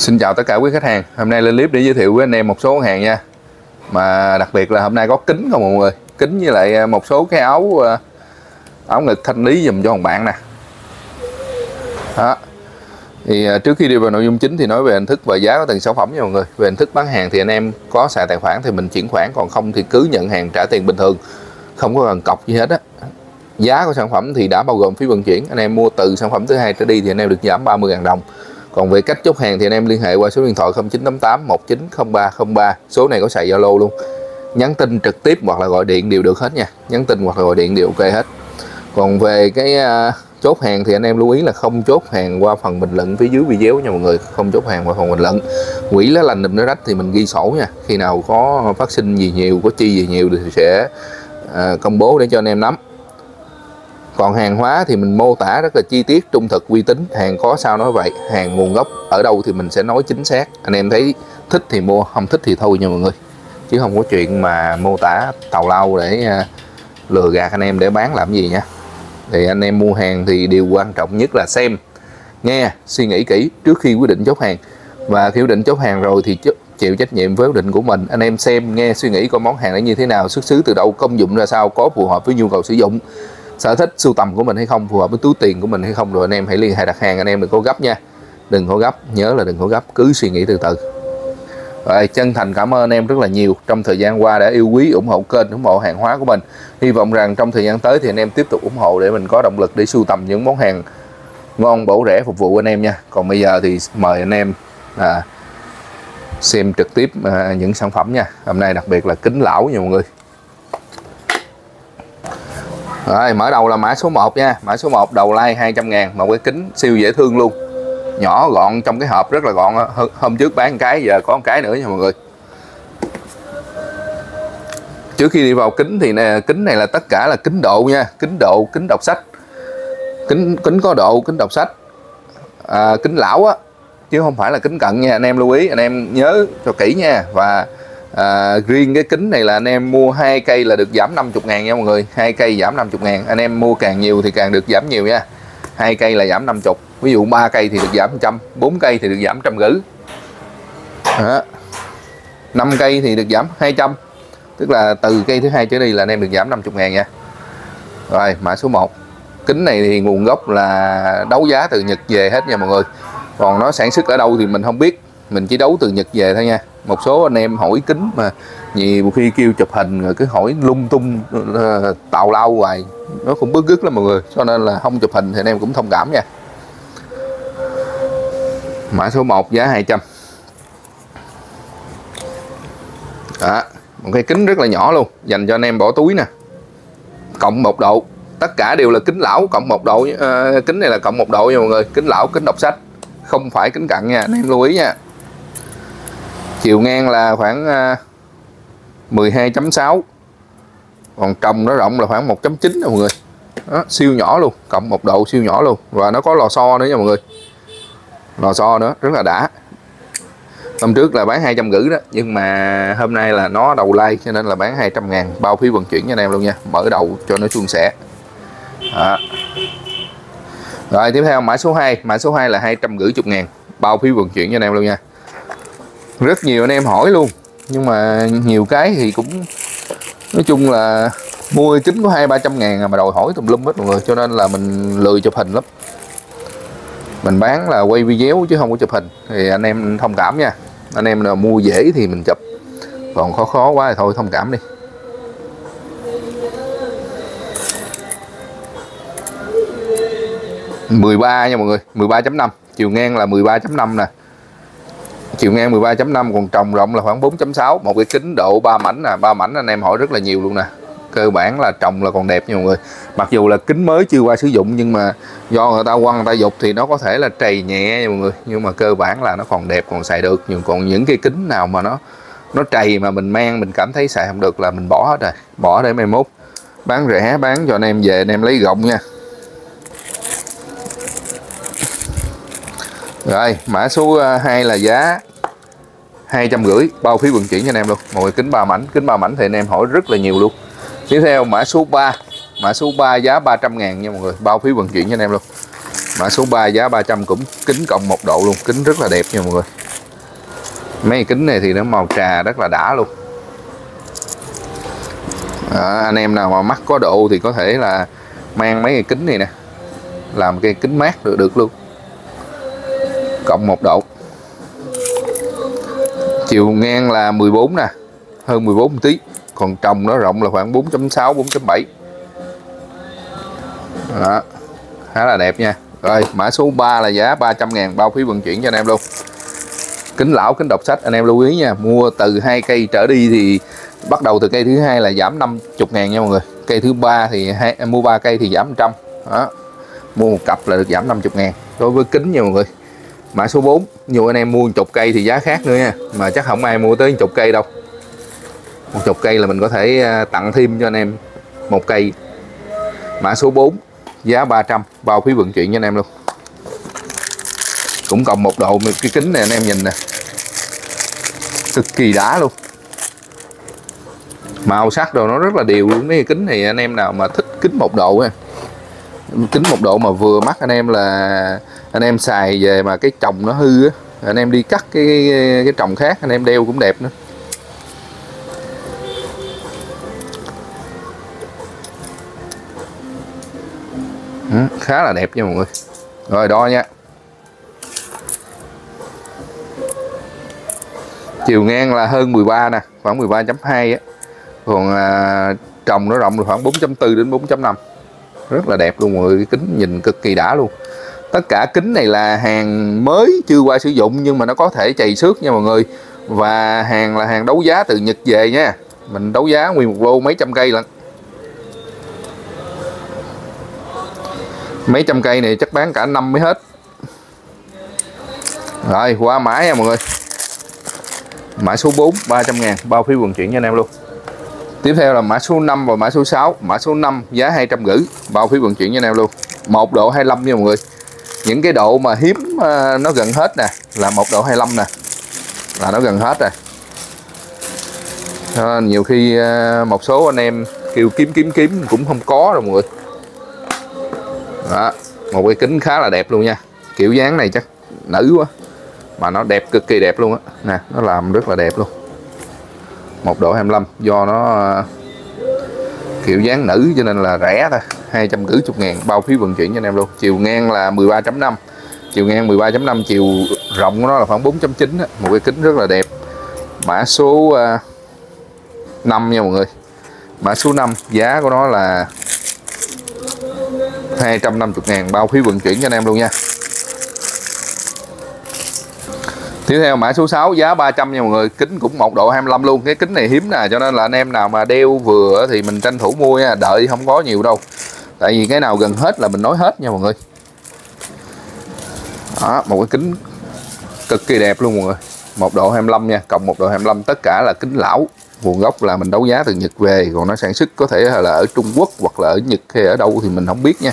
Xin chào tất cả quý khách hàng. Hôm nay lên clip để giới thiệu với anh em một số hàng nha. Mà đặc biệt là hôm nay có kính không mọi người? Kính với lại à, một số cái áo à, Áo ngực thanh lý dùm cho bạn nè. Đó. Thì à, trước khi đi vào nội dung chính thì nói về hình thức và giá của từng sản phẩm nha mọi người. Về hình thức bán hàng thì anh em có xài tài khoản thì mình chuyển khoản, Còn không thì cứ nhận hàng trả tiền bình thường. Không có cần cọc gì hết á. Giá của sản phẩm thì đã bao gồm phí vận chuyển. Anh em mua từ sản phẩm thứ hai trở đi thì anh em được giảm 30.000 đồng còn về cách chốt hàng thì anh em liên hệ qua số điện thoại 0988 190303 số này có xài Zalo luôn. Nhắn tin trực tiếp hoặc là gọi điện đều được hết nha. Nhắn tin hoặc là gọi điện đều ok hết. Còn về cái uh, chốt hàng thì anh em lưu ý là không chốt hàng qua phần bình luận phía dưới video nha mọi người. Không chốt hàng qua phần bình luận. Quỹ lá lành đùm nó rách thì mình ghi sổ nha. Khi nào có phát sinh gì nhiều có chi gì nhiều thì sẽ uh, công bố để cho anh em nắm còn hàng hóa thì mình mô tả rất là chi tiết, trung thực, uy tín. Hàng có sao nói vậy, hàng nguồn gốc ở đâu thì mình sẽ nói chính xác. Anh em thấy thích thì mua, không thích thì thôi nha mọi người. Chứ không có chuyện mà mô tả tàu lau để à, lừa gạt anh em để bán làm gì nha. Thì anh em mua hàng thì điều quan trọng nhất là xem, nghe, suy nghĩ kỹ trước khi quyết định chốt hàng. Và khi quyết định chốt hàng rồi thì chịu trách nhiệm với quyết định của mình. Anh em xem, nghe, suy nghĩ coi món hàng nó như thế nào, xuất xứ từ đâu, công dụng ra sao, có phù hợp với nhu cầu sử dụng sở thích sưu tầm của mình hay không phù hợp với túi tiền của mình hay không rồi anh em hãy liên hệ đặt hàng anh em đừng có gấp nha. Đừng có gấp nhớ là đừng có gấp cứ suy nghĩ từ từ. Rồi chân thành cảm ơn anh em rất là nhiều. Trong thời gian qua đã yêu quý ủng hộ kênh ủng hộ hàng hóa của mình. Hy vọng rằng trong thời gian tới thì anh em tiếp tục ủng hộ để mình có động lực để sưu tầm những món hàng ngon bổ rẻ phục vụ anh em nha. Còn bây giờ thì mời anh em à, xem trực tiếp à, những sản phẩm nha. Hôm nay đặc biệt là kính lão nha mọi người rồi mở đầu là mã số 1 nha. Mã số 1 đầu lai 200 ngàn một cái kính siêu dễ thương luôn. Nhỏ gọn trong cái hộp rất là gọn hôm trước bán cái giờ có một cái nữa nha mọi người. Trước khi đi vào kính thì nè kính này là tất cả là kính độ nha. Kính độ kính đọc sách. Kính kính có độ kính đọc sách. À, kính lão á. Chứ không phải là kính cận nha. Anh em lưu ý anh em nhớ cho kỹ nha. Và à, riêng cái kính này là anh em mua hai cây là được giảm 50 ngàn nha mọi người. Hai cây giảm 50 ngàn. Anh em mua càng nhiều thì càng được giảm nhiều nha. Hai cây là giảm 50 ví dụ ba cây thì được giảm 100 bốn cây thì được giảm trăm rưỡi. Đó. 5 cây thì được giảm 200 tức là từ cây thứ hai trở đi là anh em được giảm 50 ngàn nha. Rồi mã số 1 kính này thì nguồn gốc là đấu giá từ Nhật về hết nha mọi người. Còn nó sản xuất ở đâu thì mình không biết. Mình chỉ đấu từ Nhật về thôi nha một số anh em hỏi kính mà nhiều khi kêu chụp hình rồi cứ hỏi lung tung ờ, tào lao hoài. Nó cũng bức gứt lắm mọi người cho nên là không chụp hình thì anh em cũng thông cảm nha. Mã số 1 giá 200 đó một cái kính rất là nhỏ luôn dành cho anh em bỏ túi nè. Cộng một độ tất cả đều là kính lão cộng một độ à, kính này là cộng một độ nha mọi người kính lão kính đọc sách. Không phải kính cận nha anh em lưu ý nha chiều ngang là khoảng à, 12.6 còn trồng nó rộng là khoảng 1.9 mọi người. Đó, siêu nhỏ luôn cộng một độ siêu nhỏ luôn. Và nó có lò xo nữa nha mọi người. Lò xo nữa rất là đã. Hôm trước là bán 200 rưỡi đó nhưng mà hôm nay là nó đầu like cho nên là bán 200 ngàn. Bao phí vận chuyển cho anh em luôn nha mở đầu cho nó suôn sẻ. Đó. rồi tiếp theo mã số 2 mã số 2 là 250 ngàn. Bao phí vận chuyển cho anh em luôn nha rất nhiều anh em hỏi luôn. Nhưng mà nhiều cái thì cũng, nói chung là mua chính có hai ba trăm ngàn à mà đòi hỏi tùm lum hết mọi người, cho nên là mình lười chụp hình lắm. Mình bán là quay video chứ không có chụp hình. Thì anh em thông cảm nha. Anh em nào mua dễ thì mình chụp. Còn khó khó quá thì thôi, thông cảm đi. mười ba nha mọi người 13.5 chiều ngang là 13.5 nè chiều ngang 13.5 còn trồng rộng là khoảng 4.6 một cái kính độ 3 mảnh nè ba mảnh anh em hỏi rất là nhiều luôn nè. Cơ bản là trồng là còn đẹp nha mọi người. Mặc dù là kính mới chưa qua sử dụng, nhưng mà do người ta quăng, người ta dục thì nó có thể là trầy nhẹ nha mọi người. Nhưng mà cơ bản là nó còn đẹp, còn xài được. Nhưng còn những cái kính nào mà nó nó trầy mà mình mang, mình cảm thấy xài không được là mình bỏ hết rồi. Bỏ để mai mốt. Bán rẻ, bán cho anh em về, anh em lấy gọng nha. Rồi mã số ờ, 2 là giá hai trăm rưỡi bao phí vận chuyển cho anh em luôn. Một cái kính ba mảnh kính ba mảnh thì anh em hỏi rất là nhiều luôn. Tiếp theo mã số 3 mã số 3 giá 300 ngàn nha mọi người bao phí vận chuyển cho anh em luôn. Mã số 3 giá 300 cũng kính cộng một độ luôn kính rất là đẹp nha mọi người. Mấy kính này thì nó màu trà rất là đã luôn. À, anh em nào mà mắt có độ thì có thể là mang mấy cái kính này nè làm cái kính mát được được luôn cộng 1 độ. Chiều ngang là 14 nè hơn 14 tí còn trồng nó rộng là khoảng 4.6 4.7 đó khá là đẹp nha. Rồi mã số 3 là giá 300 ngàn bao phí vận chuyển cho anh em luôn. Kính lão kính đọc sách anh em lưu ý nha mua từ hai cây trở đi thì bắt đầu từ cây thứ hai là giảm 50 ngàn nha mọi người. Cây thứ ba thì hai, mua ba cây thì giảm 100 đó mua một cặp là được giảm 50 ngàn. Đối với kính nha mọi người mã số 4 nhiều anh em mua một chục cây thì giá khác nữa nha. Mà chắc không ai mua tới một chục cây đâu. Một chục cây là mình có thể à, tặng thêm cho anh em một cây. Mã số 4 giá 300 bao phí vận chuyển cho anh em luôn. Cũng cộng một độ cái kính này anh em nhìn nè. Cực kỳ đá luôn. Màu sắc đồ nó rất là đều luôn. Mấy cái kính này anh em nào mà thích kính một độ ha kính một độ mà vừa mắt anh em là anh em xài về mà cái trồng nó hư á anh em đi cắt cái cái, cái trồng khác anh em đeo cũng đẹp nữa. Ừ, khá là đẹp nha mọi người. Rồi đo nha. Chiều ngang là hơn 13 nè khoảng 13.2 á. Còn à, trồng nó rộng là khoảng 4.4 đến 4.5 rất là đẹp luôn mọi người kính nhìn cực kỳ đã luôn tất cả kính này là hàng mới, chưa qua sử dụng, nhưng mà nó có thể chày xước nha mọi người. Và hàng là hàng đấu giá từ Nhật về nha. Mình đấu giá nguyên một lô mấy trăm cây lận. Mấy trăm cây này chắc bán cả năm mới hết. Rồi, qua mã nha mọi người. Mã số 4 300 ngàn. Bao phí vận chuyển cho anh em luôn. Tiếp theo là mã số 5 và mã số 6 mã số 5 giá 250 bao phí vận chuyển cho anh em luôn. Một độ 25 nha mọi người những cái độ mà hiếm à, nó gần hết nè là một độ 25 nè là nó gần hết rồi. À, nhiều khi à, một số anh em kêu kiếm kiếm kiếm cũng không có rồi mọi người. Đó một cái kính khá là đẹp luôn nha. Kiểu dáng này chắc nữ quá mà nó đẹp cực kỳ đẹp luôn á. Nè nó làm rất là đẹp luôn. Một độ 25 do nó à, kiểu dáng nữ cho nên là rẻ thôi hai trăm rưỡi chục ngàn, bao phí vận chuyển cho anh em luôn. Chiều ngang là 13.5 chiều ngang 13.5 chiều rộng của nó là khoảng 4.9 một cái kính rất là đẹp. Mã số à, 5 nha mọi người. Mã số 5 giá của nó là 250 ngàn, bao phí vận chuyển cho anh em luôn nha. Tiếp theo, mã số 6 giá 300 nha mọi người, kính cũng một độ 25 luôn. Cái kính này hiếm nè, cho nên là anh em nào mà đeo vừa thì mình tranh thủ mua nha, đợi không có nhiều đâu tại vì cái nào gần hết là mình nói hết nha mọi người. Đó, một cái kính cực kỳ đẹp luôn mọi người. Một độ 25 nha, cộng một độ 25 tất cả là kính lão. Nguồn gốc là mình đấu giá từ Nhật về, còn nó sản xuất có thể là ở Trung Quốc hoặc là ở Nhật hay ở đâu thì mình không biết nha.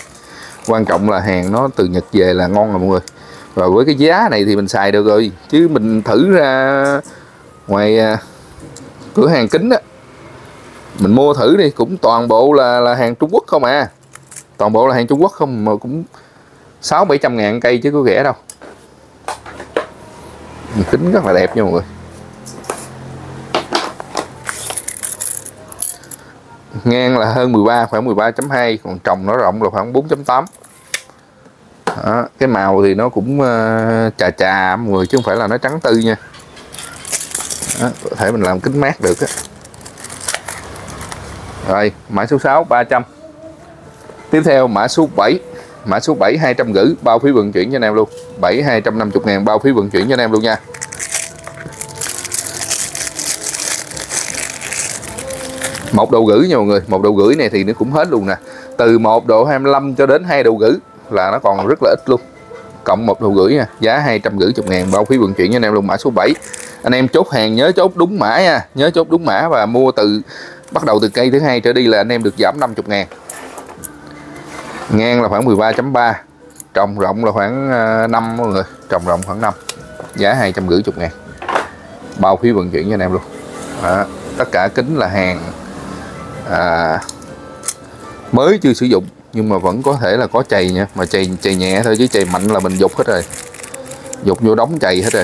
Quan trọng là hàng nó từ Nhật về là ngon rồi mọi người. Và với cái giá này thì mình xài được rồi, chứ mình thử ra ngoài à, cửa hàng kính á, mình mua thử đi, cũng toàn bộ là là hàng Trung Quốc không à toàn bộ là hàng Trung Quốc không mà cũng sáu bảy trăm ngàn cây chứ có rẻ đâu. Kính rất là đẹp nha mọi người. Ngang là hơn 13 khoảng 13.2 còn trồng nó rộng là khoảng 4.8 đó, cái màu thì nó cũng ờ, uh, trà trà mọi người chứ không phải là nó trắng tư nha. Đó, có thể mình làm kính mát được á. Rồi mã số 6 300 tiếp theo, mã số 7 mã số 7 250 bao phí vận chuyển cho anh em luôn. 7 250 ngàn, bao phí vận chuyển cho anh em luôn nha. Một đầu gửi nha mọi người, một đầu gửi này thì nó cũng hết luôn nè. Từ một độ 25 cho đến hai đầu gửi là nó còn rất là ít luôn. Cộng một đầu gửi nha, giá hai trăm rưỡi chục ngàn, bao phí vận chuyển cho anh em luôn. Mã số 7 anh em chốt hàng nhớ chốt đúng mã nha, nhớ chốt đúng mã và mua từ, bắt đầu từ cây thứ hai trở đi là anh em được giảm 50 ngàn ngang là khoảng 13.3 trồng rộng là khoảng ờ, 5 mọi người trồng rộng khoảng 5 giá hai trăm rưỡi chục ngàn. Bao phí vận chuyển cho anh em luôn. Đó. tất cả kính là hàng à, mới chưa sử dụng nhưng mà vẫn có thể là có chày nha mà chày chày nhẹ thôi chứ chày mạnh là mình dục hết rồi. Dục vô đóng chày hết rồi.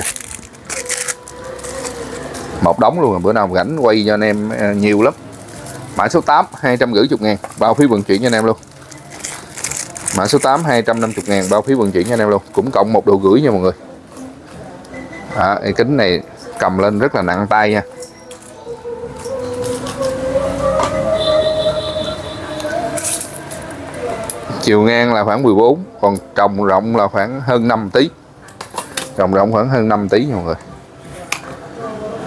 Một đóng luôn bữa nào rảnh quay cho anh em ờ, nhiều lắm. Mã số 8 250 ngàn bao phí vận chuyển cho anh em luôn mã số 8 250 ngàn bao phí vận chuyển cho anh em luôn. Cũng cộng một đồ gửi nha mọi người. À, cái kính này cầm lên rất là nặng tay nha. Chiều ngang là khoảng 14 còn trồng rộng là khoảng hơn 5 tí. Trồng rộng khoảng hơn 5 tí nha mọi người.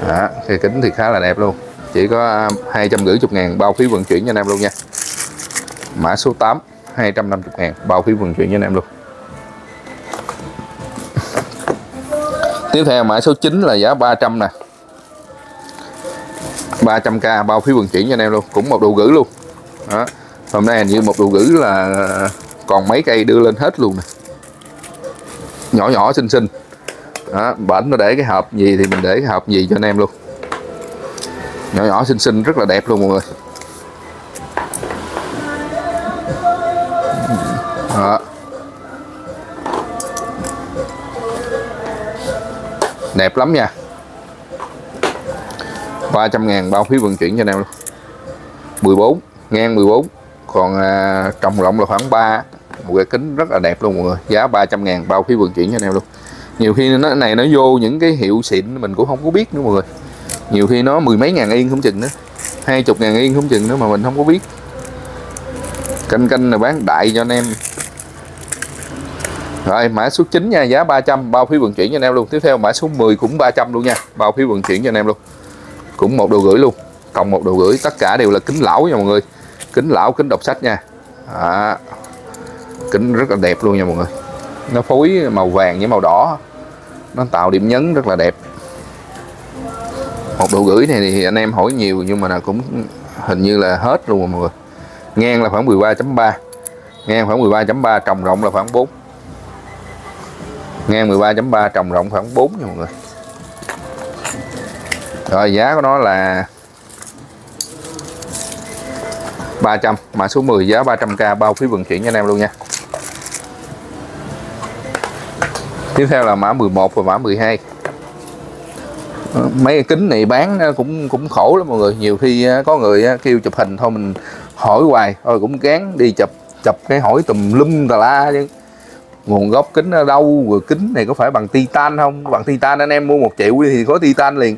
Đó, cái kính thì khá là đẹp luôn. Chỉ có 250 ngàn bao phí vận chuyển cho anh em luôn nha. Mã số 8 250 ngàn. Bao phí vận chuyển cho anh em luôn. Tiếp theo mã số 9 là giá 300 nè. 300k bao phí vận chuyển cho anh em luôn. Cũng một đồ gửi luôn. Đó. hôm nay như một đồ gửi là còn mấy cây đưa lên hết luôn nè. Nhỏ nhỏ xinh xinh. Đó, bển nó để cái hộp gì thì mình để cái hộp gì cho anh em luôn. Nhỏ nhỏ xinh xinh rất là đẹp luôn mọi người. Đó. đẹp lắm nha. 300 ngàn bao phí vận chuyển cho anh em luôn. 14 ngang 14 còn à, trọng rộng là khoảng 3 một cái kính rất là đẹp luôn mọi người. Giá 300 ngàn bao phí vận chuyển cho anh em luôn. Nhiều khi nó này nó vô những cái hiệu xịn mình cũng không có biết nữa mọi người. Nhiều khi nó mười mấy ngàn yên không chừng nữa. Hai chục ngàn yên không chừng nữa mà mình không có biết. Canh canh là bán đại cho anh em rồi mã số 9 nha giá 300 bao phí vận chuyển cho anh em luôn. Tiếp theo mã số 10 cũng 300 luôn nha bao phí vận chuyển cho anh em luôn. Cũng một đồ gửi luôn cộng một đồ gửi tất cả đều là kính lão nha mọi người. Kính lão kính đọc sách nha. À, kính rất là đẹp luôn nha mọi người. Nó phối màu vàng với màu đỏ nó tạo điểm nhấn rất là đẹp. Một đồ gửi này thì anh em hỏi nhiều nhưng mà là cũng hình như là hết luôn mọi người. Ngang là khoảng 13.3 ngang khoảng 13.3 trồng rộng là khoảng 4 ngang 13.3 trồng rộng khoảng 4 nha mọi người. Rồi, giá của nó là 300 mã số 10 giá 300k bao phí vận chuyển cho anh em luôn nha. Tiếp theo là mã 11 và mã 12 ờ, mấy cái kính này bán ờ, cũng cũng khổ lắm mọi người. Nhiều khi ờ, có người kêu chụp hình thôi mình hỏi hoài thôi cũng gán đi chụp chụp cái hỏi tùm lum tà la chứ nguồn gốc kính ở đâu rồi kính này có phải bằng titan không? Bằng titan anh em mua một triệu thì có titan liền.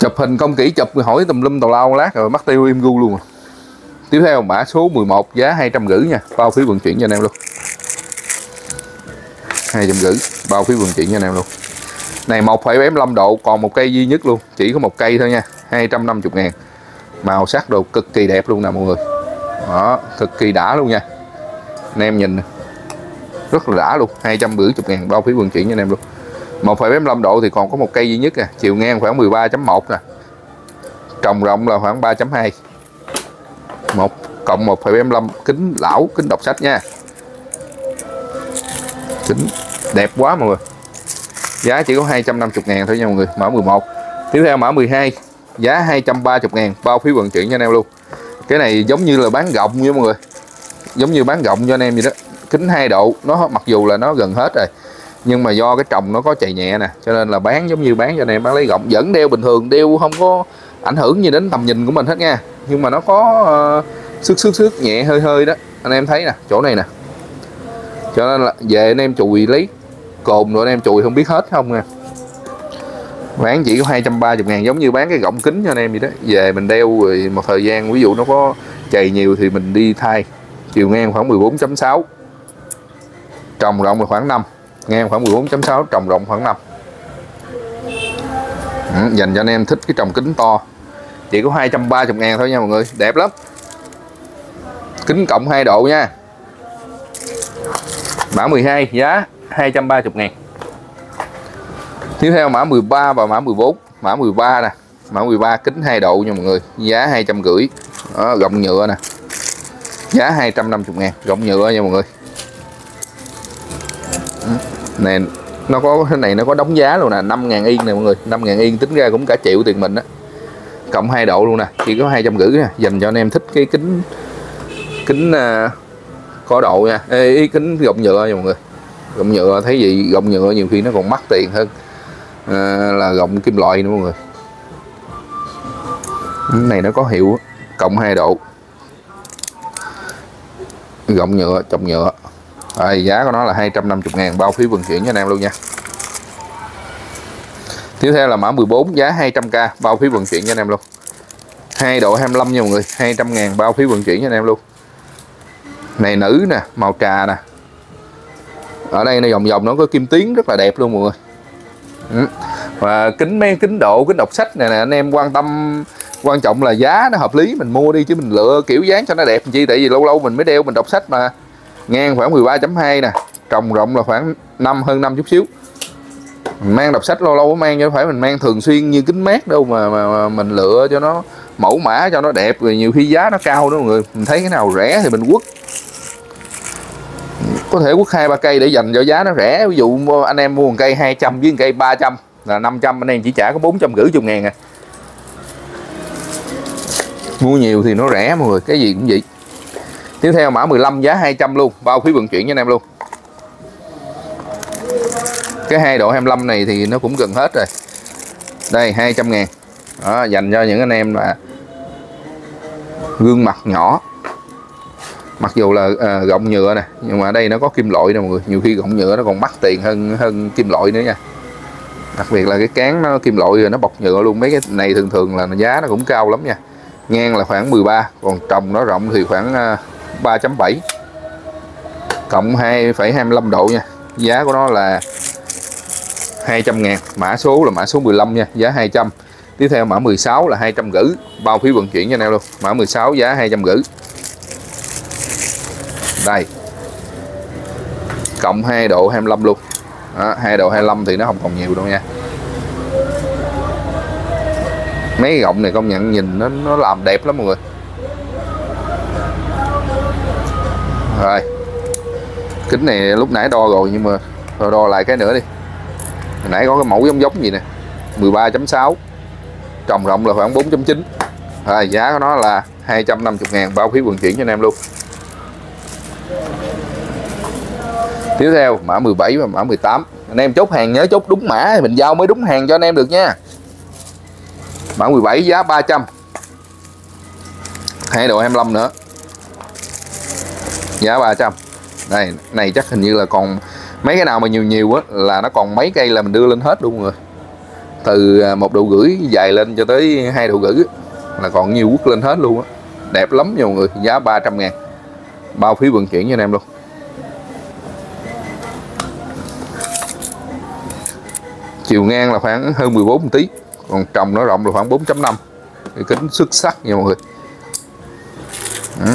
Chụp hình công kỹ chụp rồi hỏi tùm lum tàu lao lát rồi mất tiêu im gu luôn. Tiếp theo mã số 11 giá 250 nha. Bao phí vận chuyển cho anh em luôn. 250 bao phí vận chuyển cho anh em luôn. Này 1,75 độ còn một cây duy nhất luôn. Chỉ có một cây thôi nha 250 ngàn. Màu sắc đồ cực kỳ đẹp luôn nè mọi người. Đó cực kỳ đã luôn nha anh em nhìn rất là đã luôn 250 ngàn bao phí vận chuyển cho anh em luôn. 1,45 độ thì còn có một cây duy nhất à chiều ngang khoảng 13.1 nè. Trồng rộng là khoảng 3.2 một cộng 1,75 kính lão kính đọc sách nha. Kính đẹp quá mọi người. Giá chỉ có 250 ngàn thôi nha mọi người mã 11 tiếp theo mã 12 giá 230 ngàn bao phí vận chuyển cho anh em luôn. Cái này giống như là bán gọng nha mọi người giống như bán rộng cho anh em vậy đó. Kính hai độ nó mặc dù là nó gần hết rồi nhưng mà do cái trồng nó có chạy nhẹ nè cho nên là bán giống như bán cho anh em bán lấy rộng vẫn đeo bình thường đeo không có ảnh hưởng gì đến tầm nhìn của mình hết nha. Nhưng mà nó có uh, sức sức sức nhẹ hơi hơi đó. Anh em thấy nè chỗ này nè. Cho nên là về anh em chùi lấy cồn rồi anh em chùi không biết hết không nha? Bán chỉ có 230 ngàn giống như bán cái gọng kính cho anh em vậy đó. Về mình đeo rồi một thời gian ví dụ nó có chày nhiều thì mình đi thay chiều ngang khoảng 14.6 trồng rộng là khoảng 5 ngang khoảng 14.6 trồng rộng khoảng 5 ừ, dành cho anh em thích cái trồng kính to. Chỉ có 230 ngàn thôi nha mọi người đẹp lắm. Kính cộng 2 độ nha. Mã 12 giá 230 ngàn. Tiếp theo mã 13 và mã 14 mã 13 nè mã 13 kính 2 độ nha mọi người giá 250 đó, gọng nhựa nè giá 250 ngàn gọng nhựa nha mọi người. Ừ, này nó có cái này nó có đóng giá luôn nè 5 ngàn yên nè mọi người. 5 ngàn yên tính ra cũng cả triệu tiền mình á. Cộng hai độ luôn nè chỉ có 250 nè dành cho anh em thích cái kính kính uh, có độ nha. Ê, kính gọng nhựa nha mọi người. Gọng nhựa thấy gì gọng nhựa nhiều khi nó còn mắc tiền hơn à, là gọng kim loại nữa mọi người. Cái này nó có hiệu cộng 2 độ gọng nhựa, chọc nhựa. Đây giá của nó là 250 ngàn, bao phí vận chuyển cho anh em luôn nha. Tiếp theo là mã 14 giá 200k bao phí vận chuyển cho anh em luôn. Hai độ 25 nha mọi người 200 ngàn, bao phí vận chuyển cho anh em luôn. Này nữ nè, màu trà nè. Ở đây nó vòng vòng nó có kim tuyến rất là đẹp luôn mọi người. Ừ. và kính mấy, kính độ, kính đọc sách này nè, anh em quan tâm quan trọng là giá nó hợp lý mình mua đi chứ mình lựa kiểu dáng cho nó đẹp chi tại vì lâu lâu mình mới đeo mình đọc sách mà. Ngang khoảng 13.2 nè trồng rộng là khoảng 5 hơn 5 chút xíu. Mình mang đọc sách lâu lâu mang chứ phải mình mang thường xuyên như kính mát đâu mà, mà, mà mình lựa cho nó mẫu mã cho nó đẹp rồi nhiều khi giá nó cao đó mọi người. Mình thấy cái nào rẻ thì mình quất. Có thể quất hai ba cây để dành cho giá nó rẻ. Ví dụ anh em mua một cây 200 với một cây 300 là 500 anh em chỉ trả có 400 rưỡi chục ngàn à mua nhiều thì nó rẻ mọi người cái gì cũng vậy. Tiếp theo mã 15 giá 200 luôn bao phí vận chuyển cho anh em luôn. Cái hai độ 25 này thì nó cũng gần hết rồi. Đây 200 ngàn. Đó, dành cho những anh em là gương mặt nhỏ. Mặc dù là à, gọng nhựa nè nhưng mà đây nó có kim loại nè mọi người. Nhiều khi gọng nhựa nó còn mắc tiền hơn hơn kim loại nữa nha. Đặc biệt là cái cán nó kim loại rồi nó bọc nhựa luôn. Mấy cái này thường thường là giá nó cũng cao lắm nha ngang là khoảng 13 còn trồng nó rộng thì khoảng à, 3.7 cộng 2,25 độ nha. Giá của nó là 200 ngàn mã số là mã số 15 nha giá 200 tiếp theo mã 16 là 200 gửi bao phí vận chuyển cho anh em luôn. Mã 16 giá 200 gửi. Đây. Cộng 2 độ 25 luôn. Đó, 2 độ 25 thì nó không còn nhiều đâu nha mấy cái gọng này công nhận nhìn nó nó làm đẹp lắm mọi người. Rồi. Kính này lúc nãy đo rồi nhưng mà rồi đo lại cái nữa đi. Hồi nãy có cái mẫu giống giống gì nè 13.6 trồng rộng là khoảng 4.9 rồi, giá của nó là 250 ngàn, bao phí vận chuyển cho anh em luôn. Tiếp theo, mã 17 và mã 18 anh em chốt hàng nhớ chốt đúng mã thì mình giao mới đúng hàng cho anh em được nha mã 17 giá 300 hai độ 25 nữa. Giá 300 này này chắc hình như là còn mấy cái nào mà nhiều nhiều á, là nó còn mấy cây là mình đưa lên hết luôn rồi. Từ à, một độ gửi dài lên cho tới hai độ gửi là còn nhiều quất lên hết luôn á. Đẹp lắm nhiều người, giá 300 ngàn. Bao phí vận chuyển cho anh em luôn. Chiều ngang là khoảng hơn 14 một tí còn trồng nó rộng là khoảng 4.5 cái kính xuất sắc nha mọi người. Đó.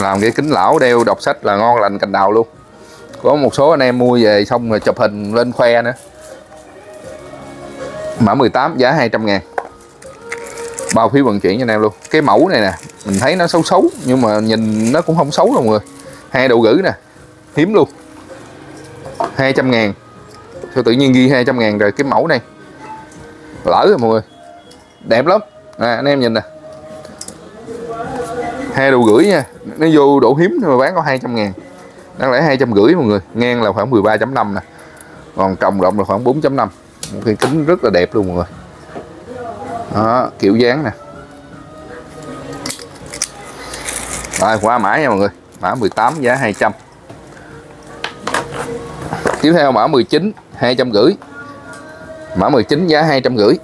làm cái kính lão đeo đọc sách là ngon lành cành đào luôn. Có một số anh em mua về xong rồi chụp hình lên khoe nữa. Mã 18 giá 200 ngàn. Bao phí vận chuyển cho anh em luôn. Cái mẫu này nè, mình thấy nó xấu xấu, nhưng mà nhìn nó cũng không xấu đâu mọi người. Hai độ gửi nè. Hiếm luôn. 200 ngàn sao tự nhiên ghi 200 ngàn rồi cái mẫu này. Lỡ rồi mọi người. Đẹp lắm. À, anh em nhìn nè. Hai độ gửi nha. Nó vô độ hiếm mà bán có 200 ngàn. Đáng lẽ hai trăm rưỡi mọi người. Ngang là khoảng 13.5 nè. Còn trồng rộng là khoảng 4.5 một cái kính rất là đẹp luôn mọi người. Đó kiểu dáng nè. Rồi qua mã nha mọi người. Mã 18 giá 200 tiếp theo mã 19 250 mã 19 giá 250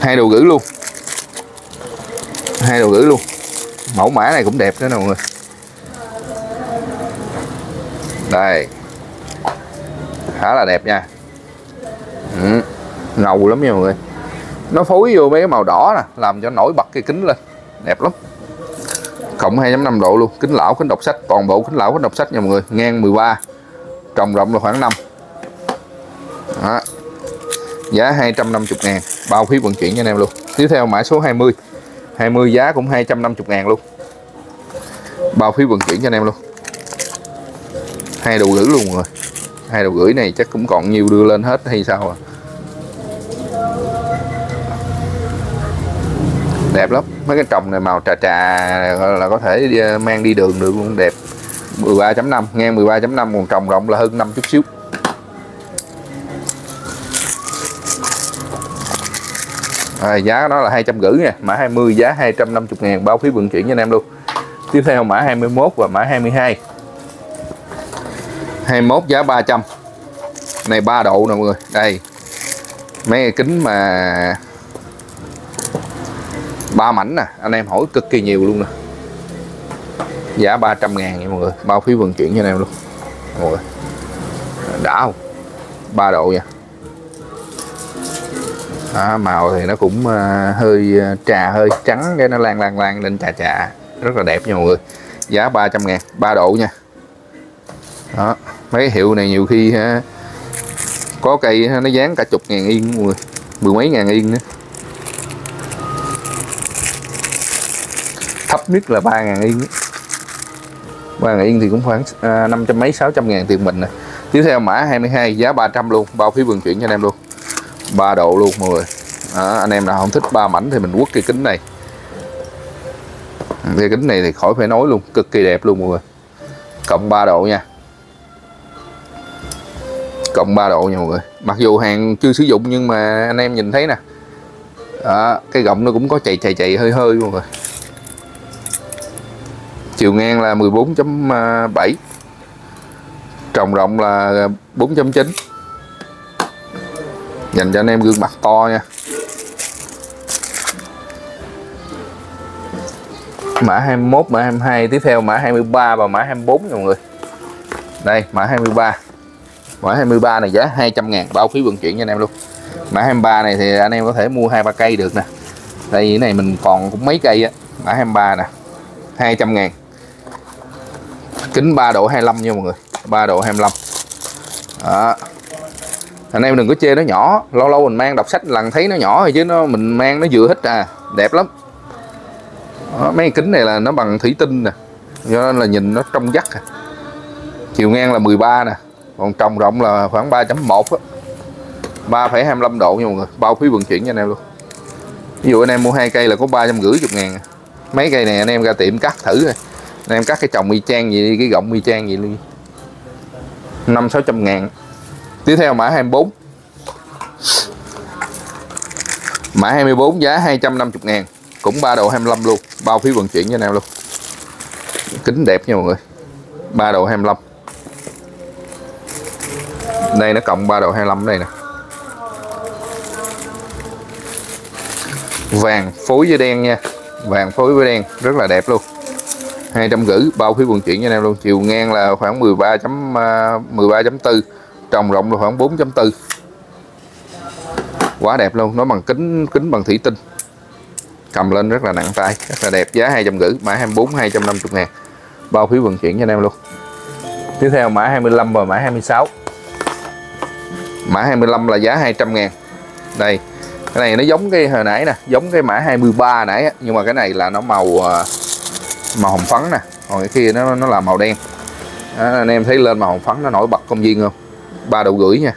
hai đồ gửi luôn. Hai đồ gửi luôn. Mẫu mã này cũng đẹp đó nè mọi người. Đây. Khá là đẹp nha. Ừ. ngầu lắm nha mọi người. Nó phối vô mấy cái màu đỏ nè, làm cho nổi bật cái kính lên. Đẹp lắm. Cộng 2.5 độ luôn. Kính lão, kính đọc sách. Toàn bộ kính lão, kính đọc sách nha mọi người. Ngang 13 trồng rộng là khoảng 5 đó. giá 250 ngàn. Bao phí vận chuyển cho anh em luôn. Tiếp theo mã số 20 20 giá cũng 250 ngàn luôn. Bao phí vận chuyển cho anh em luôn. Hai đầu gửi luôn rồi. Hai đầu gửi này chắc cũng còn nhiều đưa lên hết hay sao à? Đẹp lắm. Mấy cái trồng này màu trà trà là có thể mang đi đường được luôn, đẹp. 13.5 ngang 13.5 còn trồng rộng là hơn 5 chút xíu. À, giá nó là hai trăm rưỡi nha mã 20 giá 250 ngàn bao phí vận chuyển cho anh em luôn. Tiếp theo mã 21 và mã 22 21 giá 300 này 3 độ nè mọi người. Đây mấy cái kính mà ba mảnh nè anh em hỏi cực kỳ nhiều luôn nè giá 300 ngàn nha mọi người. Bao phí vận chuyển cho anh em luôn? Mọi người. Đã không? Ba độ nha đó, à, màu thì nó cũng uh, hơi à, trà hơi trắng cái nó lan lan lan lên trà trà. Rất là đẹp nha mọi người. Giá 300 ngàn ba độ nha. Đó mấy hiệu này nhiều khi ha, có cây nó dán cả chục ngàn yên mọi người. Mười mấy ngàn yên nữa. Thấp nhất là ba ngàn yên ba vàng yên thì cũng khoảng à, năm trăm mấy sáu trăm ngàn tiền mình nè. Tiếp theo mã 22 giá 300 luôn bao phí vận chuyển cho anh em luôn. 3 độ luôn mọi người. Đó, anh em nào không thích ba mảnh thì mình quất cái kính này. Cái kính này thì khỏi phải nói luôn cực kỳ đẹp luôn mọi người. Cộng 3 độ nha. Cộng 3 độ nha mọi người. Mặc dù hàng chưa sử dụng nhưng mà anh em nhìn thấy nè. Đó, cái gọng nó cũng có chạy chạy chạy hơi hơi mọi người chiều ngang là 14.7 à, trồng rộng là 4.9 dành cho anh em gương mặt to nha. Mã 21 mã 22 tiếp theo mã 23 và mã 24 nha mọi người. Đây, mã 23 mã 23 này giá 200 ngàn, bao phí vận chuyển cho anh em luôn. Mã 23 này thì anh em có thể mua hai ba cây được nè. Đây, cái này mình còn cũng mấy cây á. Mã 23 nè 200 ngàn kính 3 độ 25 nha mọi người. 3 độ 25 đó. Anh em đừng có chê nó nhỏ. Lâu lâu mình mang đọc sách lần thấy nó nhỏ rồi chứ nó mình mang nó vừa hít à. Đẹp lắm. Đó, mấy kính này là nó bằng thủy tinh nè. Do nên là nhìn nó trong vắt à. chiều ngang là 13 nè. Còn trồng rộng là khoảng 3.1 á. 3,25 độ nha mọi người. Bao phí vận chuyển cho anh em luôn. Ví dụ anh em mua hai cây là có ba trăm rưỡi chục ngàn à. mấy cây này anh em ra tiệm cắt thử rồi em cắt cái chồng y chang gì đi, cái gọng y chang gì luôn năm sáu trăm ngàn. Tiếp theo mã 24 mã 24 giá 250 ngàn. Cũng 3 độ 25 luôn. Bao phí vận chuyển cho anh em luôn. Kính đẹp nha mọi người. 3 độ 25 đây nó cộng 3 độ 25 đây nè. Vàng phối với đen nha. Vàng phối với đen. Rất là đẹp luôn hai trăm rưỡi bao phí vận chuyển cho anh em luôn. Chiều ngang là khoảng 13 chấm à, 13.4 trồng rộng là khoảng 4.4 quá đẹp luôn, nó bằng kính kính bằng thủy tinh. Cầm lên rất là nặng tay, rất là đẹp, giá hai trăm rưỡi mã 24 250 ngàn. Bao phí vận chuyển cho anh em luôn. Tiếp theo mã 25 và mã 26 mã 25 là giá 200 ngàn. Đây, cái này nó giống cái hồi nãy nè, giống cái mã 23 nãy nhưng mà cái này là nó màu à, màu hồng phấn nè. Còn cái kia nó nó là màu đen. Đó, anh em thấy lên màu hồng phấn nó nổi bật công viên không? Ba đầu gửi nha.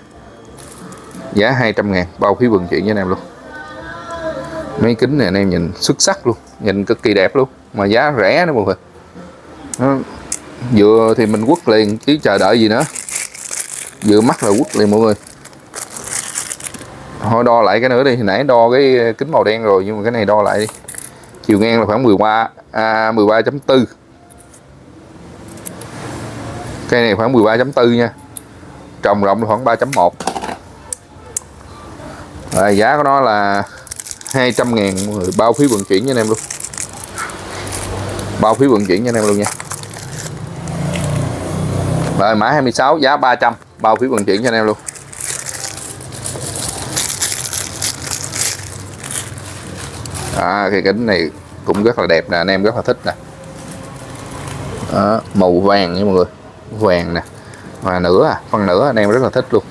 Giá 200 ngàn bao phí vận chuyển cho anh em luôn. Mấy kính này anh em nhìn xuất sắc luôn. Nhìn cực kỳ đẹp luôn. Mà giá rẻ nữa mọi người. Vừa thì mình quất liền chứ chờ đợi gì nữa. Vừa mắt là quất liền mọi người. Thôi đo lại cái nữa đi. Nãy đo cái kính màu đen rồi nhưng mà cái này đo lại đi chiều ngang là khoảng 13 à, 13.4 cây này khoảng 13.4 nha. Trồng rộng là khoảng 3.1 à, giá của nó là 200 ngàn mọi người bao phí vận chuyển cho anh em luôn. Bao phí vận chuyển cho anh em luôn nha. Rồi mã 26 giá 300 bao phí vận chuyển cho anh em luôn. À, cái kính này cũng rất là đẹp nè anh em rất là thích nè. Đó, màu vàng nha mọi người. Vàng nè và nữa à phần nữa anh em rất là thích luôn.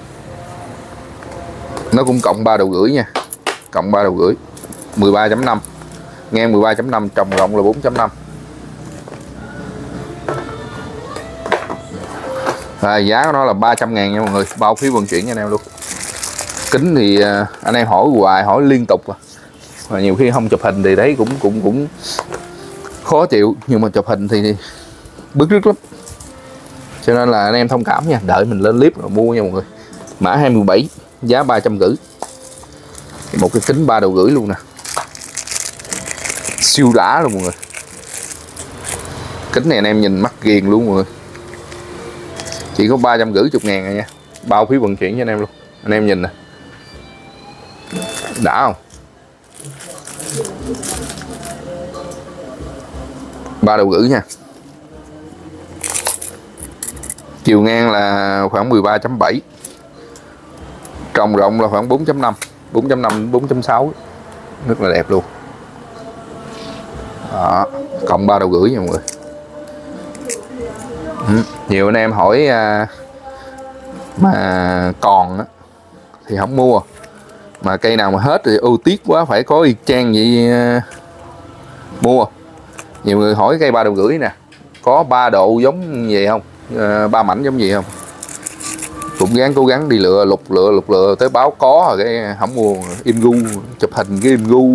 Nó cũng cộng 3 đầu rưỡi nha cộng 3 đầu rưỡi 13.5 ngang 13.5 trồng rộng là 4.5 à, giá của nó là 300 ngàn nha mọi người bao phí vận chuyển cho anh em luôn. Kính thì à, anh em hỏi hoài hỏi liên tục à và nhiều khi không chụp hình thì đấy cũng cũng cũng khó chịu nhưng mà chụp hình thì, bức rứt lắm. Cho nên là anh em thông cảm nha đợi mình lên clip rồi mua nha mọi người. Mã 27 giá ba trăm rưỡi một cái kính ba đầu gửi luôn nè. Siêu đã luôn mọi người. Kính này anh em nhìn mắt ghiền luôn mọi người. Chỉ có ba trăm rưỡi chục ngàn rồi nha. Bao phí vận chuyển cho anh em luôn. Anh em nhìn nè. Đã không? Ba đầu gửi nha. Chiều ngang là khoảng 13.7 trồng rộng là khoảng 4.5 4.5 4.6 rất là đẹp luôn. Đó cộng ba đầu gửi nha mọi người. Ừ. nhiều anh em hỏi à, mà còn á, thì không mua. Mà cây nào mà hết thì ưu tiếc quá phải có y chang vậy à, mua nhiều người hỏi cây ba độ gửi nè. Có ba độ giống gì không? Ờ, ba mảnh giống gì không? Cũng gắng cố gắng đi lựa, lục lựa lục, lựa. Tới báo có rồi cái không mua. Im gu, chụp hình cái im gu.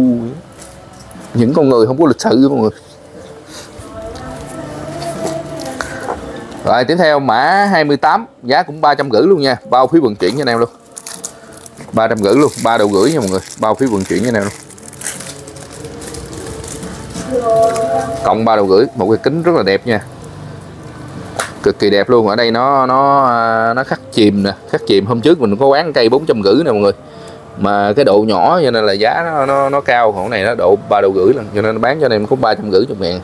Những con người không có lịch sử mọi người. Rồi, tiếp theo, mã 28 giá cũng ba trăm rưỡi luôn nha. Bao phí vận chuyển cho anh em luôn. ba trăm rưỡi luôn. Ba đầu gửi nha mọi người. Bao phí vận chuyển cho anh em luôn cộng ba đầu gửi một cái kính rất là đẹp nha. Cực kỳ đẹp luôn ở đây nó nó nó khắc chìm nè khắc chìm. Hôm trước mình có quán cây bốn trăm rưỡi nè mọi người mà cái độ nhỏ cho nên là giá nó nó, nó cao. Còn này nó độ ba đầu gửi lần cho nên nó bán cho anh em có ba trăm rưỡi chục ngàn.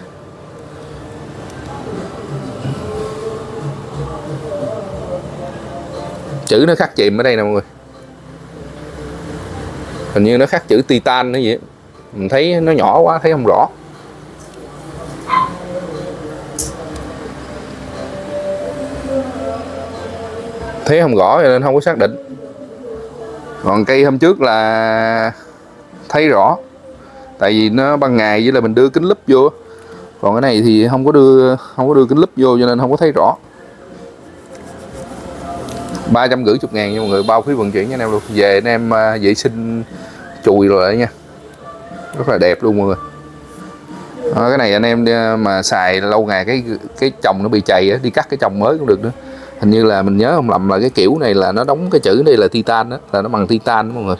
Chữ nó khắc chìm ở đây nè mọi người. Hình như nó khắc chữ titan nó gì mình thấy nó nhỏ quá thấy không rõ. Thế không rõ cho nên không có xác định. Còn cây hôm trước là thấy rõ, tại vì nó ban ngày với là mình đưa kính lúp vô. Còn cái này thì không có đưa, không có đưa kính lúp vô cho nên không có thấy rõ. ba trăm rưỡi chục ngàn nha mọi người, bao phí vận chuyển cho anh em luôn. Về anh em à, vệ sinh, chùi rồi đấy nha. Rất là đẹp luôn mọi người. À, cái này anh em à, mà xài lâu ngày cái cái chồng nó bị chày á, đi cắt cái chồng mới cũng được nữa hình như là mình nhớ không lầm là cái kiểu này là nó đóng cái chữ đây là titan đó là nó bằng titan đó mọi người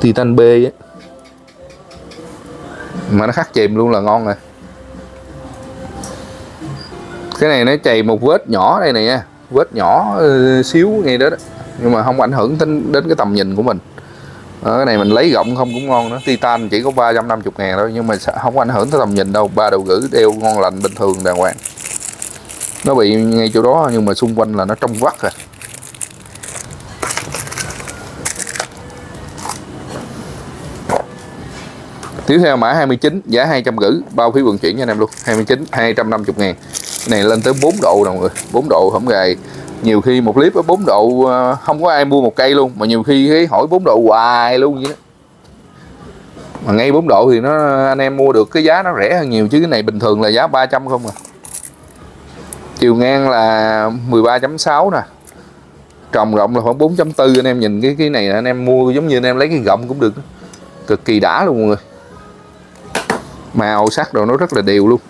titan B á. Mà nó khắc chìm luôn là ngon rồi cái này nó chày một vết nhỏ đây này nha vết nhỏ uh, xíu ngay đó, đó. Nhưng mà không ảnh hưởng đến, đến cái tầm nhìn của mình. Đó, cái này mình lấy rộng không cũng ngon nữa. Titan chỉ có 350 ngàn thôi nhưng mà không ảnh hưởng tới tầm nhìn đâu. Ba đầu gửi đeo ngon lành bình thường đàng hoàng nó bị ngay chỗ đó, nhưng mà xung quanh là nó trong vắt rồi. Tiếp theo mã 29 giá 250 bao phí vận chuyển cho anh em luôn. 29 250 ngàn. Cái này lên tới 4 độ đồng người. 4 độ không gài. Nhiều khi một clip ở 4 độ ờ, không có ai mua một cây luôn, mà nhiều khi cái hỏi 4 độ hoài luôn vậy đó. Mà ngay 4 độ thì nó, anh em mua được cái giá nó rẻ hơn nhiều, chứ cái này bình thường là giá 300 không à chiều ngang là 13.6 nè. Trồng rộng là khoảng 4.4 anh em nhìn cái cái này anh em mua giống như anh em lấy cái gọng cũng được. Cực kỳ đã luôn mọi người. Màu sắc đồ nó rất là đều luôn.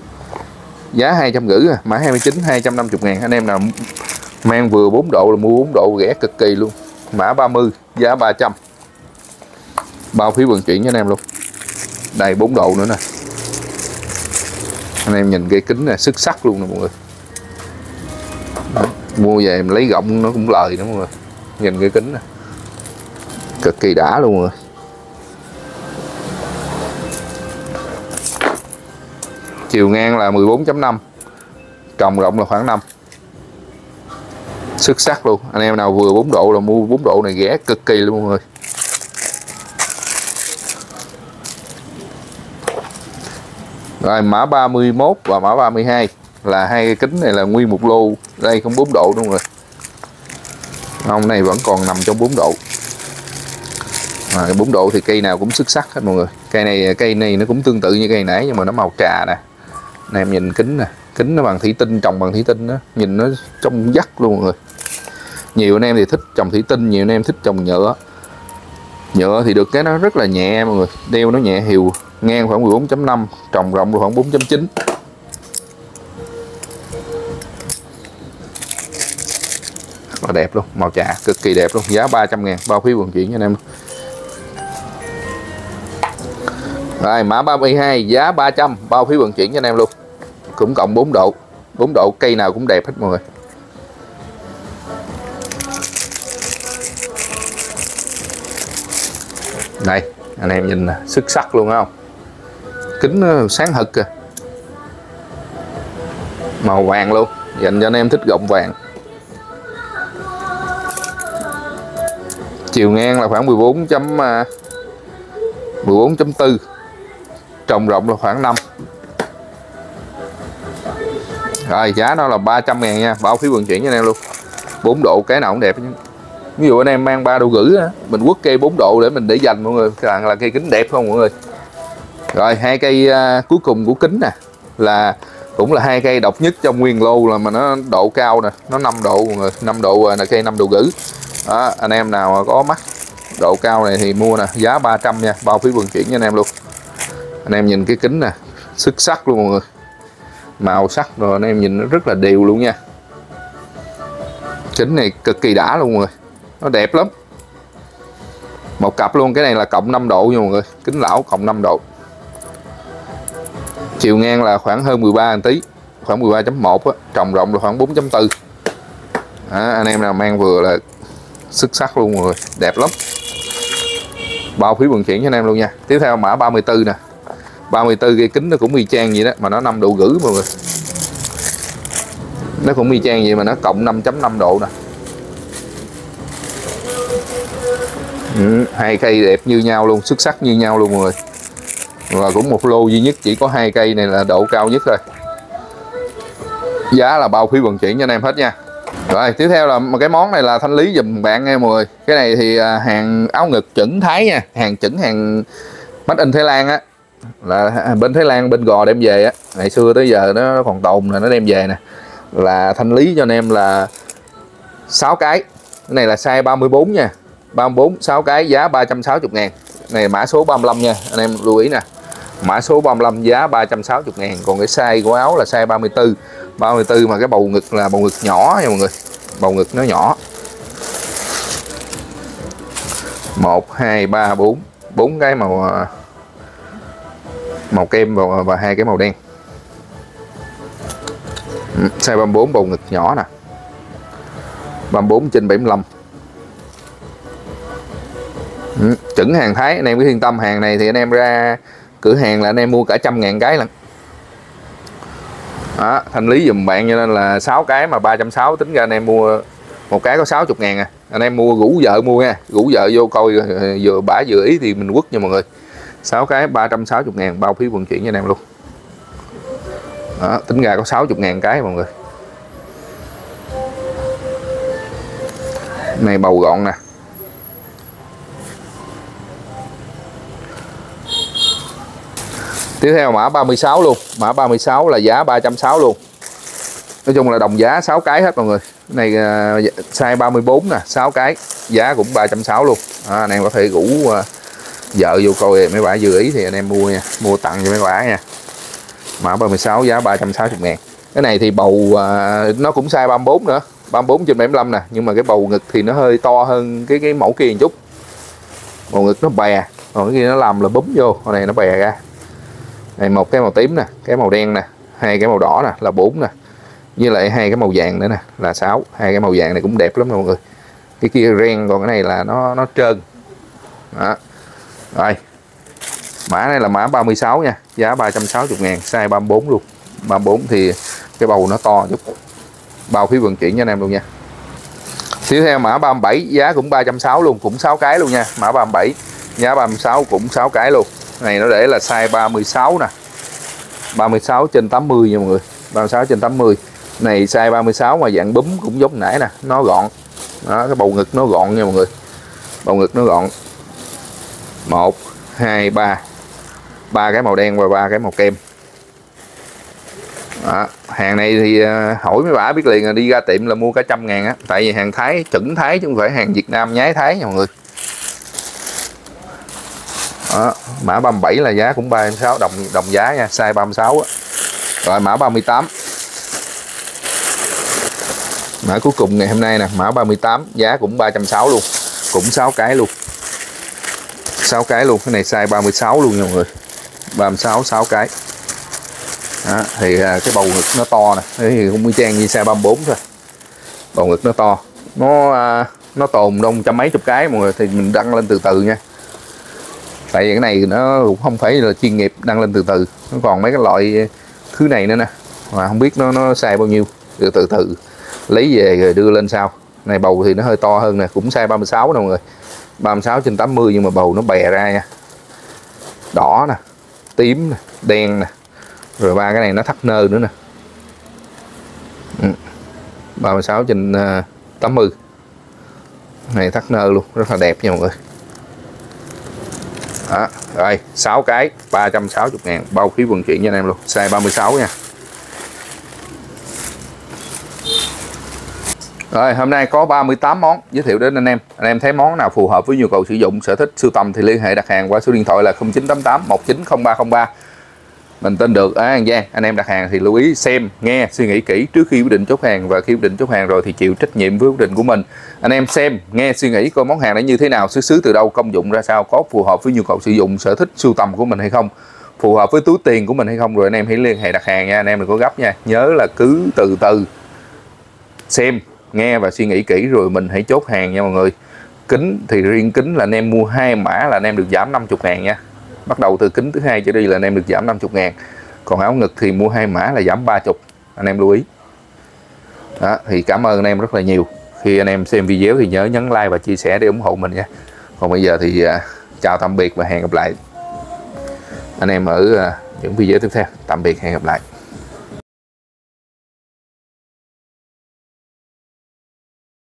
Giá hai trăm rưỡi à mã 29 250 ngàn. Anh em nào mang vừa 4 độ là mua 4 độ rẻ cực kỳ luôn. Mã 30 giá 300 bao phí vận chuyển cho anh em luôn. Đây 4 độ nữa nè. Anh em nhìn cái kính này xuất sắc luôn nè mọi người mua về em lấy gọng nó cũng lời nữa mọi người. Nhìn cái kính này cực kỳ đã luôn rồi. Chiều ngang là 14.5 trồng rộng là khoảng 5 xuất sắc luôn. Anh em nào vừa 4 độ là mua 4 độ này ghé cực kỳ luôn mọi người. Rồi, mã 31 và mã 32 là hai cái kính này là nguyên một lô đây không 4 độ đúng rồi. Ông này vẫn còn nằm trong 4 độ. À, 4 độ thì cây nào cũng xuất sắc hết mọi người. Cây này cây này nó cũng tương tự như cây nãy nhưng mà nó màu trà nè. Này em nhìn kính nè. Kính nó bằng thủy tinh trồng bằng thủy tinh đó nhìn nó trong vắt luôn mọi người. Nhiều anh em thì thích trồng thủy tinh nhiều anh em thích trồng nhựa. Nhựa thì được cái nó rất là nhẹ mọi người. Đeo nó nhẹ hiều ngang khoảng 14.5 trồng rộng khoảng 4.9 rất là đẹp luôn, màu trà cực kỳ đẹp luôn, giá 300 ngàn bao phí vận chuyển cho anh em. Rồi, mã 32 giá 300 bao phí vận chuyển cho anh em luôn. Cũng cộng 4 độ 4 độ cây nào cũng đẹp hết mọi người. Đây, anh em nhìn nè, xuất sắc luôn không? Kính ờ, sáng hực kìa. Màu vàng luôn, dành cho anh em thích gọng vàng. Chiều ngang là khoảng 14 chấm à, 14.4 trồng rộng là khoảng 5 rồi giá nó là 300 ngàn nha. Bao phí vận chuyển cho anh em luôn. 4 độ cái nào cũng đẹp ví dụ anh em mang 3 độ gửi á mình quất cây 4 độ để mình để dành mọi người. Là, là cây kính đẹp không mọi người? Rồi hai cây uh, cuối cùng của kính nè là cũng là hai cây độc nhất trong nguyên lô là mà nó độ cao nè nó 5 độ mọi người. 5 độ à, là cây 5 độ gửi đó, anh em nào có mắt độ cao này thì mua nè giá 300 nha bao phí vận chuyển cho anh em luôn. Anh em nhìn cái kính nè sức sắc luôn mọi người. Màu sắc rồi anh em nhìn nó rất là đều luôn nha. Kính này cực kỳ đã luôn mọi người nó đẹp lắm. Một cặp luôn cái này là cộng 5 độ nha mọi người kính lão cộng 5 độ. Chiều ngang là khoảng hơn 13 tí khoảng 13.1 trồng rộng là khoảng 4.4 à, anh em nào mang vừa là xuất sắc luôn mọi người. Đẹp lắm. Bao phí vận chuyển cho anh em luôn nha. Tiếp theo mã 34 nè. 34 cái kính nó cũng y chang vậy đó mà nó 5 độ gửi mọi người. Nó cũng y chang vậy mà nó cộng 5.5 độ nè. Ừ, hai cây đẹp như nhau luôn xuất sắc như nhau luôn mọi người. Và cũng một lô duy nhất chỉ có hai cây này là độ cao nhất thôi. Giá là bao phí vận chuyển cho anh em hết nha rồi, tiếp theo là một cái món này là thanh lý dùm bạn nghe mọi người cái này thì à, hàng áo ngực chuẩn thái nha, hàng chuẩn hàng made in thái lan á. Là à, bên thái lan, bên gò đem về á. Ngày xưa tới giờ nó còn tồn là nó đem về nè. Là thanh lý cho anh em là 6 cái. Cái này là size 34 nha. 34 6 cái, giá 360 ngàn. Này mã số 35 nha, anh em lưu ý nè mã số 35 giá 360 ngàn. Còn cái size của áo là size 34 34 mà cái bầu ngực là bầu ngực nhỏ nha mọi người. Bầu ngực nó nhỏ. 1 2 3 4 bốn cái màu à, màu kem và, và hai cái màu đen. Ừ, size 34 bầu ngực nhỏ nè. 34 trên 75 ừ, chuẩn hàng Thái. Anh em cứ yên tâm hàng này thì anh em ra cửa hàng là anh em mua cả trăm ngàn cái lần đó, thanh lý dùm bạn cho nên là 6 cái mà 360 tính ra anh em mua một cái có 60 ngàn à. Anh em mua rủ vợ mua nha rủ vợ vô coi vừa bả vừa ý thì mình quất nha mọi người. 6 cái 360 ngàn bao phí vận chuyển cho anh em luôn. Đó, tính ra có 60 ngàn cái mọi người. Này bầu gọn nè. Tiếp theo mã 36 luôn. Mã 36 là giá 360 luôn. Nói chung là đồng giá 6 cái hết mọi người. Này uh, size 34 nè 6 cái giá cũng 360 luôn. À, anh em có thể rủ uh, vợ vô coi mấy bả vừa ý thì anh em mua nha mua tặng cho mấy bả nha. Mã 36 giá 360 ngàn. Cái này thì bầu uh, nó cũng size 34 nữa. 34 trên 75 nè nhưng mà cái bầu ngực thì nó hơi to hơn cái cái mẫu kia một chút. Bầu ngực nó bè còn cái kia nó làm là búng vô. Con này nó bè ra này, một cái màu tím nè, cái màu đen nè, hai cái màu đỏ nè, là bốn nè. Với lại hai cái màu vàng nữa nè, là sáu. Hai cái màu vàng này cũng đẹp lắm mọi người. Cái kia ren, còn cái này là nó nó trơn. Đó. Rồi. Mã này là mã 36 nha, giá 360 ngàn, size 34 luôn. 34 thì cái bầu nó to chút. Bao phí vận chuyển cho anh em luôn nha. Tiếp theo mã 37 giá cũng 360 luôn, cũng 6 cái luôn nha. Mã 37 giá 36 cũng 6 cái luôn này nó để là size 36 nè. 36 trên 80 nha mọi người. 36 trên 80 này size 36 mà dạng búm cũng giống nãy nè, nó gọn. Đó, cái bầu ngực nó gọn nha mọi người. Bầu ngực nó gọn. 1 2 3 ba cái màu đen và ba cái màu kem. Đó. hàng này thì ờ, hỏi mấy bà biết liền là đi ra tiệm là mua cả trăm ngàn á. Tại vì hàng Thái chuẩn Thái chứ không phải hàng Việt Nam, nhái Thái nha mọi người đó. mã 37 là giá cũng 36 đồng đồng giá nha size 36 á. rồi mã 38 mã cuối cùng ngày hôm nay nè mã 38 giá cũng 360 luôn cũng 6 cái luôn. 6 cái luôn cái này size 36 luôn nha mọi người. 36 6 cái. Đó, thì à, cái bầu ngực nó to nè thì cũng trang như size 34 thôi. Bầu ngực nó to. Nó à, nó tồn đông trăm mấy chục cái mọi người thì mình đăng lên từ từ nha tại vì cái này nó cũng không phải là chuyên nghiệp đăng lên từ từ. Nó còn mấy cái loại thứ này nữa nè, mà không biết nó nó sai bao nhiêu. Từ từ từ, lấy về rồi đưa lên sau. Này, bầu thì nó hơi to hơn nè, cũng size 36 nè mọi người. 36 trên 80 nhưng mà bầu nó bè ra nha. Đỏ nè, tím nè, đen nè. Rồi ba cái này nó thắt nơ nữa nè. Ừ, 36 trên à, 80 này, thắt nơ luôn, rất là đẹp nha mọi người đó, rồi 6 cái 360 ngàn bao phí vận chuyển cho anh em luôn. Size 36 nha. Rồi hôm nay có 38 món giới thiệu đến anh em. Anh em thấy món nào phù hợp với nhu cầu sử dụng sở thích sưu tầm thì liên hệ đặt hàng qua số điện thoại là 0988 190303 mình tin được. Ở An Giang anh em đặt hàng thì lưu ý xem, nghe, suy nghĩ kỹ trước khi quyết định chốt hàng. Và khi quyết định chốt hàng rồi thì chịu trách nhiệm với quyết định của mình. Anh em xem, nghe, suy nghĩ coi món hàng này như thế nào, xuất xứ từ đâu, công dụng ra sao, có phù hợp với nhu cầu sử dụng, sở thích, sưu tầm của mình hay không, phù hợp với túi tiền của mình hay không, rồi anh em hãy liên hệ đặt hàng nha. Anh em đừng có gấp nha. Nhớ là cứ từ từ xem, nghe và suy nghĩ kỹ rồi mình hãy chốt hàng nha mọi người. Kính thì riêng kính là anh em mua hai mã là anh em được giảm 50 ngàn nha bắt đầu từ kính thứ hai trở đi là anh em được giảm 50 ngàn. Còn áo ngực thì mua hai mã là giảm 30 anh em lưu ý. Đó, thì cảm ơn anh em rất là nhiều. Khi anh em xem video thì nhớ nhấn like và chia sẻ để ủng hộ mình nha. Còn bây giờ thì à, chào tạm biệt và hẹn gặp lại. Anh em ở à, những video tiếp theo. Tạm biệt hẹn gặp lại.